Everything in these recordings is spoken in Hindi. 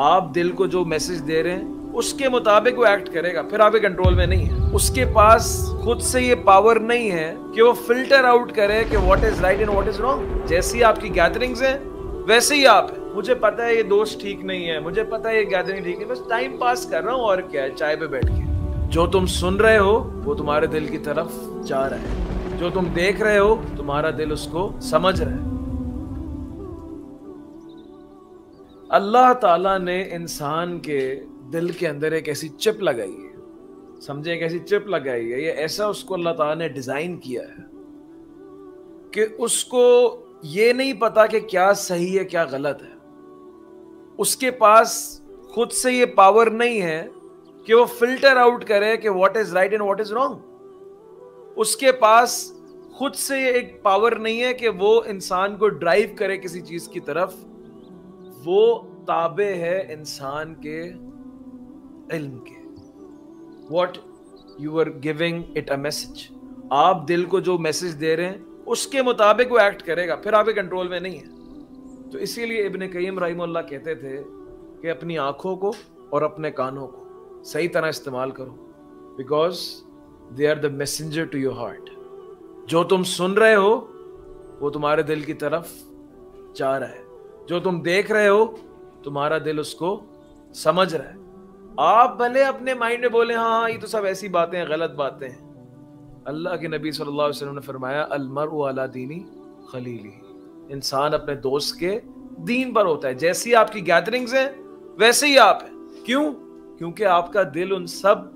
आप दिल को जो मैसेज दे रहे हैं, उसके मुताबिक वो एक्ट करेगा, फिर आपके कंट्रोल में नहीं है। उसके पास खुद से ये पावर नहीं है कि वो फ़िल्टर आउट करे कि what is right and what is wrong जैसी आपकी गैदरिंग्स हैं, वैसे ही आप है। मुझे पता है ये दोस्त ठीक नहीं है, मुझे पता है ये गैदरिंग ठीक नहीं बस टाइम पास कर रहा हूँ और क्या है, चाय पे बैठ के। जो तुम सुन रहे हो, वो तुम्हारे दिल की तरफ़ जा रहा है। जो तुम देख रहे हो, तुम्हारा दिल उसको समझ रहा है। अल्लाह ताला ने इंसान के दिल के अंदर एक ऐसी चिप लगाई है। समझे, एक ऐसी चिप लगाई है। ये ऐसा उसको अल्लाह ताला ने डिज़ाइन किया है कि उसको ये नहीं पता कि क्या सही है, क्या गलत है। उसके पास खुद से ये पावर नहीं है कि वो फ़िल्टर आउट करे कि what is right and what is wrong उसके पास खुद से एक पावर नहीं है कि वो इंसान को ड्राइव करे किसी चीज़ की तरफ़। वो ताबे है इंसान के इल्म के। What you are giving it a message आप दिल को जो मैसेज दे रहे हैं, उसके मुताबिक वो एक्ट करेगा, फिर आपके कंट्रोल में नहीं है। तो इसीलिए इबन कईम रही कहते थे कि अपनी आँखों को और अपने कानों को सही तरह इस्तेमाल करो because they are the messenger to your heart जो तुम सुन रहे हो, वो तुम्हारे दिल की तरफ़ जा रहा है। जो तुम देख रहे हो, तुम्हारा दिल उसको समझ रहा है। आप भले अपने माइंड में बोले हाँ हाँ ये तो सब ऐसी बातें हैं, गलत बातें हैं। अल्लाह के नबी सल्लल्लाहु अलैहि वसल्लम ने फरमाया अलमर वाला दीनी खलीली। इंसान अपने दोस्त के दीन पर होता है। जैसी आपकी गैदरिंग्स हैं, वैसे ही आप हैं। क्यों? क्योंकि आपका दिल उन सब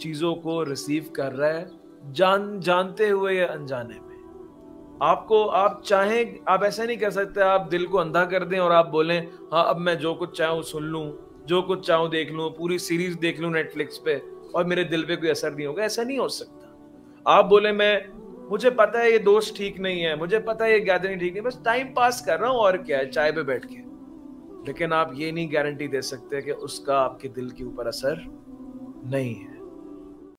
चीज़ों को रिसीव कर रहा है जान जानते हुए या अनजाने में। आपको, आप चाहें, आप ऐसा नहीं कर सकते, आप दिल को अंधा कर दें और आप बोलें हाँ अब मैं जो कुछ चाहूँ सुन लूँ, जो कुछ चाहूँ देख लूँ, पूरी सीरीज़ देख लूँ नेटफ्लिक्स पे, और मेरे दिल पे कोई असर नहीं होगा। ऐसा नहीं हो सकता। आप बोले, मैं, मुझे पता है ये दोस्त ठीक नहीं है, मुझे पता है ये गैदरिंग ठीक नहीं बस टाइम पास कर रहा हूँ, और क्या है, चाय पे बैठ के। लेकिन आप ये नहीं गारंटी दे सकते कि उसका आपके दिल के ऊपर असर नहीं है।